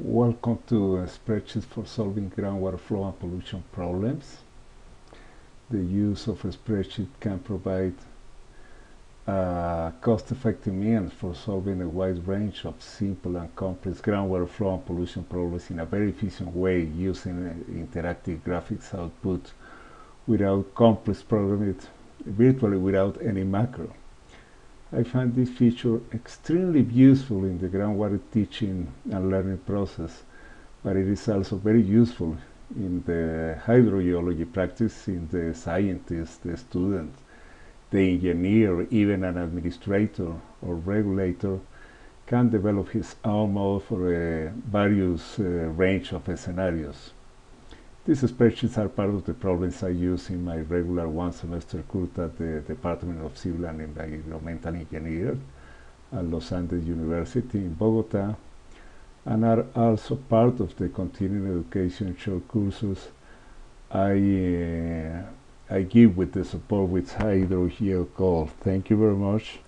Welcome to uh, spreadsheets for solving groundwater flow and pollution problems. The use of a spreadsheet can provide a cost-effective means for solving a wide range of simple and complex groundwater flow and pollution problems in a very efficient way using uh, interactive graphics output without complex programming, virtually without any macro. I find this feature extremely useful in the groundwater teaching and learning process, but it is also very useful in the hydrogeology practice, in the scientist, the student, the engineer, even an administrator or regulator can develop his own model for a various uh, range of scenarios. These spreadsheets are part of the problems I use in my regular one semester course at the Department of Civil and Environmental Engineering at Los Andes University in Bogota and are also part of the continuing education short courses I, uh, I give with the support with Hydro Call. Thank you very much.